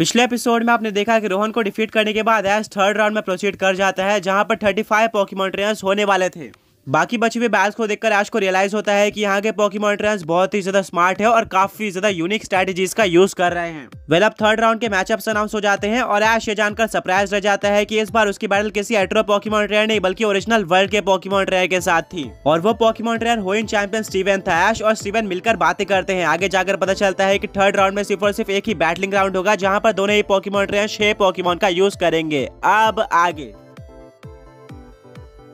पिछले एपिसोड में आपने देखा कि रोहन को डिफीट करने के बाद एस थर्ड राउंड में प्रोसीड कर जाता है, जहाँ पर 35 फाइव ट्रेनर्स होने वाले थे। बाकी बचे हुए बैल्स को देखकर ऐश को रियलाइज़ होता है कि यहाँ के पॉकीमोन ट्रेंस बहुत ही ज़्यादा स्मार्ट है और काफ़ी ज़्यादा यूनिक स्ट्रेटेजीज का यूज़ कर रहे हैं। वेल अब थर्ड राउंड के मैचअप्स अनाउंस हो जाते हैं और ऐश ये जानकर सरप्राइज़ रह जाता है कि इस बार उसकी बैटल किसी एट्रो पॉकीमोन ट्रेयर नहीं, बल्कि ओरिजिनल वर्ल्ड के पॉकीमोन ट्रेयर के साथ थी। और वो पॉकीमोन ट्रेयर होइन चैंपियन स्टीवन था। ऐश और स्टीवन मिलकर बातें करते हैं। आगे जाकर पता चलता है की थर्ड राउंड में सिर्फ़ और सिर्फ़ एक ही बैटलिंग राउंड होगा, जहाँ पर दोनों ही पॉकीमोन ट्रेयर छह पॉकीमोन का यूज़ करेंगे। अब आगे।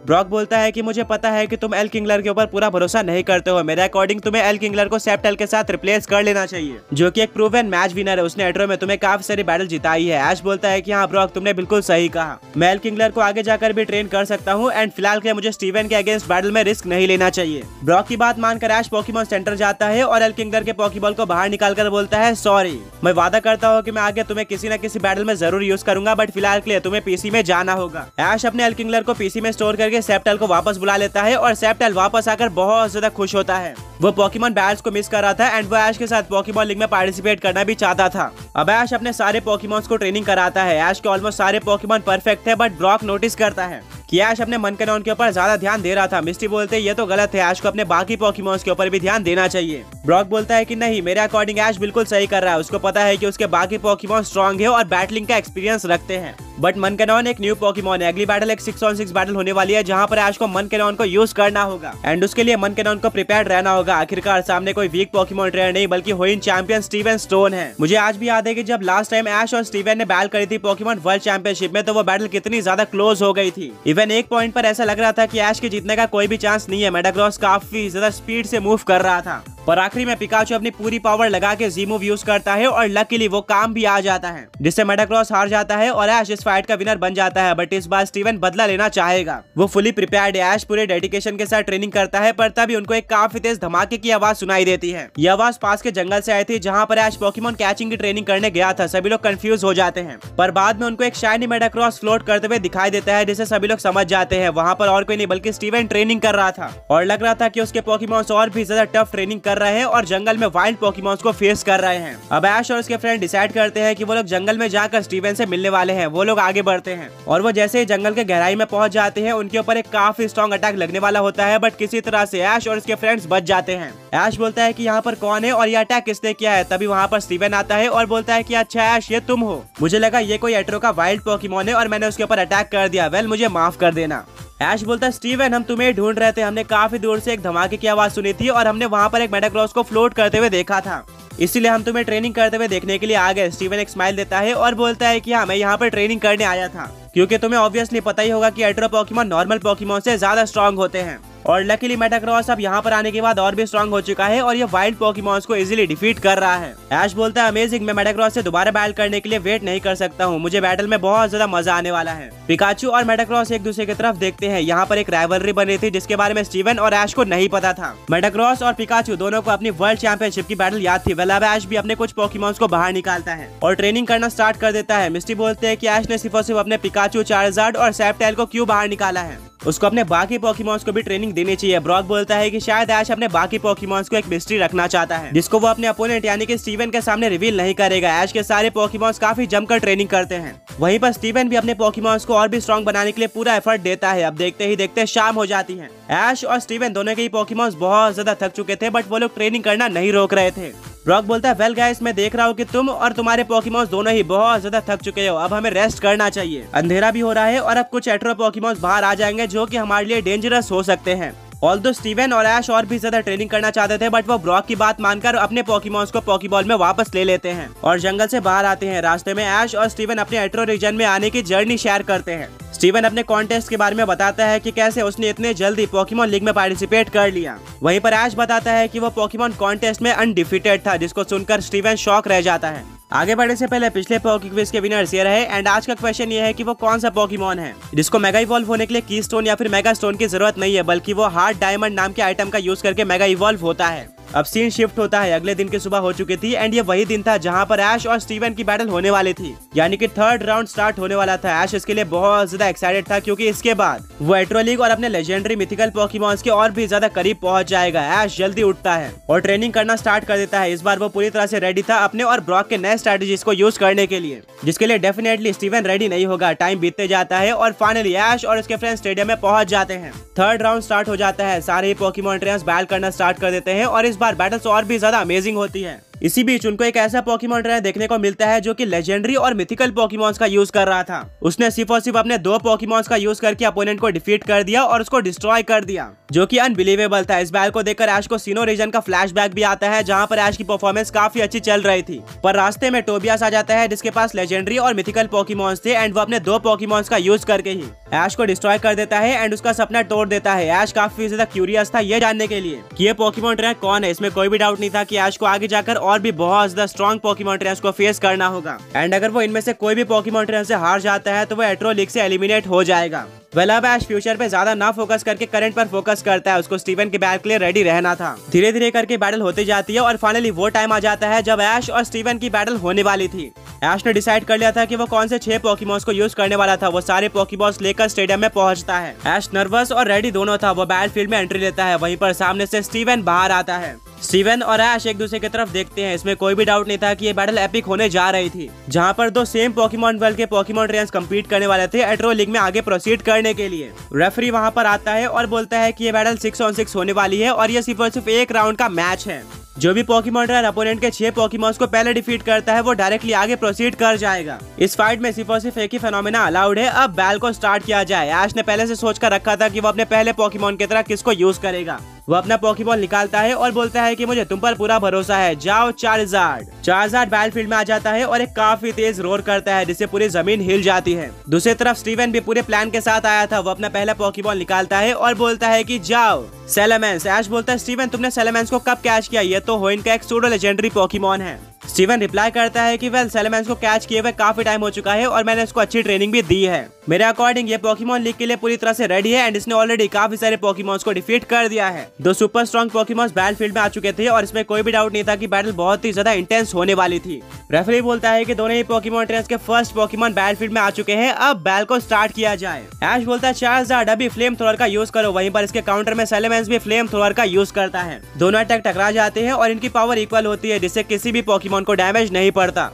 ब्रॉक बोलता है कि मुझे पता है कि तुम एल किंगलर के ऊपर पूरा भरोसा नहीं करते हो। मेरे अकॉर्डिंग तुम्हें एल किंगलर को सेप्टल के साथ रिप्लेस कर लेना चाहिए। जो कि एक प्रूवन मैच विनर है, उसने एड्रो में तुम्हें काफ़ी सारी बैटल जिताई है। एश बोलता है कि हाँ ब्रॉक तुमने बिल्कुल सही कहा। मैं एल किंगलर को आगे जाकर भी ट्रेन कर सकता हूँ एंड फ़िलहाल के मुझे स्टीवन के अगेंस्ट बैटल में रिस्क नहीं लेना चाहिए। ब्रॉक की बात मानकर एश पॉकीमॉन सेंटर जाता है और एल किंगलर के पॉकीबॉल को बाहर निकाल कर बोलता है सॉरी मैं वादा करता हूँ की मैं आगे तुम्हें किसी न किसी बैटल में ज़रूर यूज़ करूँगा बट फ़िलहाल के लिए तुम्हें पीसी में जाना होगा। एश अपने एल किंगलर को पीसी में स्टोर करके सेप्टल को वापस बुला लेता है और सेप्टल वापस आकर बहुत ज़्यादा खुश होता है। वो पॉकीमोन बैट्स को मिस कर रहा था एंड वो ऐश के साथ पॉकीमॉन लीग में पार्टिसिपेट करना भी चाहता था। अब ऐश अपने सारे पॉकीमॉन्स को ट्रेनिंग कराता है। ऐश के ऑलमोस्ट सारे पॉकीमॉन परफेक्ट है बट ब्रॉक नोटिस करता है कि ऐश अपने मन के नॉन के ऊपर ज़्यादा ध्यान दे रहा था। मिस्टी बोलते, ये तो गलत है ऐश को अपने बाकी पॉकीमॉन्स के ऊपर भी ध्यान देना चाहिए। ब्रॉक बोलता है कि, नहीं, मेरे अकॉर्डिंग ऐश बिल्कुल सही कर रहा है। उसको पता है कि उसके बाकी पॉकीमोन स्ट्रॉन्ग है और बैटलिंग का एक्सपीरियंस रखते हैं। बट मन कैनॉन एक न्यू पॉकीमॉन है। अगली बैटल एक सिक्स ऑन सिक्स बैटल होने वाली है, जहाँ पर ऐश को मन कैनॉन को यूज़ करना होगा। एंड उसके लिए मन कैनॉन को प्रिपेयर रहना होगा। आखिरकार सामने कोई वीक पॉकीमॉन ट्रेनर नहीं, बल्कि होइन चैंपियन स्टीवन स्टोन है। मुझे आज भी याद है की जब लास्ट टाइम ऐश और स्टीवन ने बैल करी थी पॉकीमॉन वर्ल्ड चैंपियनशिप में तो वो बैटल कितनी ज़्यादा क्लोज हो गई थी। इवन एक पॉइंट पर ऐसा लग रहा था कि ऐश के जीतने का कोई भी चांस नहीं है। मेडाक्रॉस काफ़ी ज़्यादा स्पीड से मूव कर रहा था। पर आखिरी में पिकाचू अपनी पूरी पावर लगा के जी मूव यूज़ करता है और लकीली वो काम भी आ जाता है, जिससे मेडाक्रॉस हार जाता है और एश इस फाइट का विनर बन जाता है बट इस बार स्टीवन बदला लेना चाहेगा। वो फुली प्रिपेयर्ड ऐश पूरे डेडिकेशन के साथ ट्रेनिंग करता है, पर तभी उनको एक काफ़ी तेज धमाके की आवाज़ सुनाई देती है। ये आवाज़ पास के जंगल से आई थी, जहाँ पर ऐश पॉकीमोन कैचिंग की ट्रेनिंग करने गया था। सभी लोग कंफ्यूज हो जाते हैं। पर बाद में उनको एक शाइनी मेडाक्रॉस फ्लोट करते हुए दिखाई देता है, जिसे सभी लोग समझ जाते हैं। वहाँ पर और कोई नहीं, बल्कि स्टीवन ट्रेनिंग कर रहा था। और लग रहा था की उसके पॉकीमोन्स और भी ज़्यादा टफ ट्रेनिंग कर रहे हैं और जंगल में वाइल्ड पॉकीमॉन्स को फेस कर रहे हैं। अब ऐश और उसके फ्रेंड डिसाइड करते हैं की वो लोग जंगल में जाकर स्टीवन से मिलने वाले हैं। वो लोग आगे बढ़ते हैं। और वो जैसे ही जंगल के गहराई में पहुँच जाते हैं, उनके ऊपर एक काफ़ी स्ट्रॉन्ग अटैक लगने वाला होता है बट किसी तरह से ऐश और उसके फ्रेंड्स बच जाते हैं। ऐश बोलता है की यहाँ पर कौन है और ये अटैक किसने किया है? तभी वहाँ पर स्टीवन आता है और बोलता है की अच्छा ऐश ये तुम हो। मुझे लगा ये कोई एट्रो का वाइल्ड पॉकीमोन है और मैंने उसके ऊपर अटैक कर दिया। वेल मुझे माफ़ कर देना। ऐश बोलता है, स्टीवन, हम तुम्हें ढूंढ रहे थे। हमने काफ़ी दूर से एक धमाके की आवाज़ सुनी थी और हमने वहाँ पर एक मेडाक्रॉस को फ्लोट करते हुए देखा था। इसीलिए हम तुम्हें ट्रेनिंग करते हुए देखने के लिए आ गए। स्टीवन एक स्माइल देता है और बोलता है कि हाँ मैं यहाँ पर ट्रेनिंग करने आया था। क्योंकि तुम्हें ऑब्वियसली पता ही होगा कि अल्ट्रा पॉकीमॉन नॉर्मल पॉकीमॉन से ज़्यादा स्ट्रॉन्ग होते हैं। और लकीली मेटाक्रॉस अब यहाँ पर आने के बाद और भी स्ट्रॉन्ग हो चुका है और ये वाइल्ड पॉकीमॉन्स को इजिली डिफीट कर रहा है। ऐश बोलता है अमेजिंग मैं मेटाक्रॉस से दोबारा बैटल करने के लिए वेट नहीं कर सकता हूँ। मुझे बैटल में बहुत ज़्यादा मज़ा आने वाला है। पिकाचू और मेटाक्रॉस एक दूसरे की तरफ़ देखते हैं। यहाँ पर एक राइवलरी बनी थी, जिसके बारे में स्टीवन और ऐश को नहीं पता था। मेटाक्रॉस और पिकाचू दोनों को अपनी वर्ल्ड चैंपियनशिप की बैटल याद थी। वेल ऐश भी अपने कुछ पॉकीमॉन्स को बाहर निकालता है और ट्रेनिंग करना स्टार्ट कर देता है। मिस्टी बोलते हैं कि ऐश ने सिर्फ़ और सिर्फ़ अपने पिकाचू चार्जार्ड और सेप्टेल को क्यों बाहर निकाला है? उसको अपने बाकी पॉकीमॉन्स को भी ट्रेनिंग देनी चाहिए। ब्रॉक बोलता है कि शायद ऐश अपने बाकी पॉकीमॉन्स को एक मिस्ट्री रखना चाहता है। जिसको वो अपने अपोनेंट यानी कि स्टीवन के सामने रिवील नहीं करेगा। ऐश के सारे पॉकीमॉन्स काफ़ी जमकर ट्रेनिंग करते हैं। वहीं पर स्टीवन भी अपने पॉकीमॉन्स को और भी स्ट्रॉन्ग बनाने के लिए पूरा एफर्ट देता है। अब देखते ही देखते शाम हो जाती है। ऐश और स्टीवन दोनों के ही पॉकीमॉन्स बहुत ज़्यादा थक चुके थे बट वो लोग ट्रेनिंग करना नहीं रोक रहे थे। ब्रॉक बोलता है वेल गाइस मैं देख रहा हूँ कि तुम और तुम्हारे पॉकीमॉन्स दोनों ही बहुत ज़्यादा थक चुके हो। अब हमें रेस्ट करना चाहिए। अंधेरा भी हो रहा है और अब कुछ एट्रो पॉकीमॉन्स बाहर आ जाएँगे जो कि हमारे लिए डेंजरस हो सकते हैं। ऑल दो स्टीवन और ऐश और भी ज़्यादा ट्रेनिंग करना चाहते थे बट वो ब्रॉक की बात मानकर अपने पॉकीमॉन्स को पॉकीबॉल में वापस ले लेते हैं। और जंगल से बाहर आते हैं। रास्ते में ऐश और स्टीवन अपने एट्रो रीजन में आने की जर्नी शेयर करते हैं। स्टीवन अपने कॉन्टेस्ट के बारे में बताता है कि कैसे उसने इतने जल्दी पॉकीमॉन लीग में पार्टिसिपेट कर लिया। वहीं पर ऐश बताता है कि वो पॉकीमॉन कॉन्टेस्ट में अनडिफिटेड था, जिसको सुनकर स्टीवन शॉक रह जाता है। आगे बढ़ने से पहले पिछले पॉकी क्विज के विनर्स ये रहे एंड आज का क्वेश्चन ये है कि वो कौन सा पॉकीमोन है? जिसको मेगा इवॉल्व होने के लिए की स्टोन या फिर मेगा स्टोन की ज़रूरत नहीं है, बल्कि वो हार्ड डायमंड नाम के आइटम का यूज़ करके मेगा इवॉल्व होता है। अब सीन शिफ्ट होता है। अगले दिन की सुबह हो चुकी थी एंड ये वही दिन था जहाँ पर ऐश और स्टीवन की बैटल होने वाली थी। यानी कि थर्ड राउंड स्टार्ट होने वाला था। ऐश इसके लिए बहुत ज़्यादा एक्साइटेड था क्योंकि इसके बाद वो एट्रोलिग और अपने लेजेंडरी मिथिकल पॉकीमॉन्स के और भी ज़्यादा करीब पहुँच जाएगा। ऐश जल्दी उठता है और ट्रेनिंग करना स्टार्ट कर देता है। इस बार वो पूरी तरह से रेडी था अपने और ब्रॉक के नए स्ट्रेटेजीज को यूज़ करने के लिए, जिसके लिए डेफिनेटली स्टीवन रेडी नहीं होगा। टाइम बीतते जाता है और फाइनली ऐश और उसके फ्रेंड स्टेडियम में पहुँच जाते हैं। थर्ड राउंड स्टार्ट हो जाता है। सारे ही पॉकीमॉन ट्रेनर्स बैल करना स्टार्ट कर देते हैं और इस बार बैटल्स और भी ज़्यादा अमेजिंग होती है। इसी बीच उनको एक ऐसा पॉकीमॉन ट्रेनर देखने को मिलता है जो कि लेजेंडरी और मिथिकल पॉकीमॉन्स का यूज़ कर रहा था। उसने सिर्फ़ और सिर्फ़ अपने दो पॉकीमॉन्स का यूज़ करके अपोनेंट को डिफीट कर दिया और उसको डिस्ट्रॉय कर दिया, जो कि अनबिलीवेबल था। इस बैल को देखकर ऐश को सीनो रीजन का फ्लैशबैक भी आता है, जहाँ पर ऐश की परफॉर्मेंस काफ़ी अच्छी चल रही थी। पर रास्ते में टोबियास आ जाता है, जिसके पास लेजेंडरी और मिथिकल पॉकीमॉन्स थे एंड वो अपने दो पॉकीमॉन्स का यूज़ करके ही ऐश को डिस्ट्रॉय कर देता है एंड उसका सपना तोड़ देता है। ऐश काफ़ी ज़्यादा क्यूरियस था ये जानने के लिए कि ये पॉकीमॉन ट्रेनर कौन है। इसमें कोई भी डाउट नहीं था कि ऐश को आगे जाकर और भी बहुत ज़्यादा स्ट्रॉन्ग पॉकीमॉन ट्रेनर्स को फेस करना होगा। एंड अगर वो इनमें से कोई भी पॉकीमॉन ट्रेनर से हार जाता है तो वो एट्रो लीग से एलिमिनेट हो जाएगा। वेल अब ऐश फ्यूचर पे ज़्यादा ना फोकस करके करंट पर फोकस करता है, उसको स्टीवन के बैट के लिए रेडी रहना था। धीरे धीरे करके बैटल होती जाती है और फाइनली वो टाइम आ जाता है जब ऐश और स्टीवन की बैटल होने वाली थी। ऐश ने डिसाइड कर लिया था कि वो कौन से छह पॉकीमॉन्स को यूज़ करने वाला था, वो सारे पॉकीमॉन्स लेकर स्टेडियम में पहुँचता है। ऐश नर्वस और रेडी दोनों था, वो बैट फ़ील्ड में एंट्री लेता है, वहीं पर सामने से स्टीवन बाहर आता है। स्टीवन और ऐश एक दूसरे की तरफ़ देखते हैं। इसमें कोई भी डाउट नहीं था कि ये बैटल एपिक होने जा रही थी। जहाँ पर दो सेम पॉकीमॉन वर्ल्ड के पॉकीमॉन ट्रेंस कम्पीट करने वाले थे एट्रो लीग में आगे प्रोसीड करने के लिए। रेफरी वहाँ पर आता है और बोलता है कि ये बैटल सिक्स ऑन सिक्स होने वाली है और ये सिर्फ़ और सिर्फ़ एक राउंड का मैच है। जो भी पॉकीमॉन ट्रेनर अपोनेंट के छह पॉकीमॉन्स को पहले डिफीट करता है, वो डायरेक्टली आगे प्रोसीड कर जाएगा। इस फाइट में सिर्फ़ और सिर्फ़ एक ही फेनोमेना अलाउड है। अब बैल को स्टार्ट किया जाए। ऐश ने पहले से सोच कर रखा था कि वो अपने पहले पॉकीमॉन की तरह किसको यूज़ करेगा। वो अपना पॉकीबॉल निकालता है और बोलता है की मुझे तुम पर पूरा भरोसा है। जाओ चार्जार्ड चार्जार्ड बैटलफील्ड में आ जाता है और एक काफ़ी तेज रोर करता है, जिससे पूरी ज़मीन हिल जाती है। दूसरी तरफ़ स्टीवन भी पूरे प्लान के साथ आया था, वो अपना पहला पॉकीबॉल निकालता है और बोलता है की जाओ। सेलेमेंस ऐश बोलता है स्टीवन तुमने सेलेमेंस को कब कैच किया? ये तो होइन का एक सूडो लेजेंडरी पॉकीमॉन है। स्टीवन रिप्लाई करता है कि वेल सेलेमेंस को कैच किए हुए काफ़ी टाइम हो चुका है और मैंने इसको अच्छी ट्रेनिंग भी दी है। मेरे अकॉर्डिंग ये पॉकीमॉन लीग के लिए पूरी तरह से रेडी है एंड इसने ऑलरेडी काफ़ी सारे पॉकीमोन्स को डिफीट कर दिया है। दो super strong Pokemons battle field में आ चुके थे और इसमें कोई भी डाउट नहीं था कि बैटल बहुत ही ज़्यादा इंटेंस होने वाली थी। रेफरी बोलता है कि दोनों ही पॉकीमोन ट्रेंस के फ़र्स्ट पॉकीमॉन बैटल फ़ील्ड में आ चुके हैं। अब बैल को स्टार्ट किया जाए। ऐश बोलता है चार्ज अभी फ्लेम थ्रोअर का यूज़ करो। वहीं पर इसके काउंटर में सेलेमेंस भी फ्लेम थ्रोअर का यूज़ करता है। दोनों अटैक टकरा जाते हैं और इनकी पावर इक्वल होती है। जिससे किसी भी पॉकीमॉन को डैमेज नहीं पड़ता।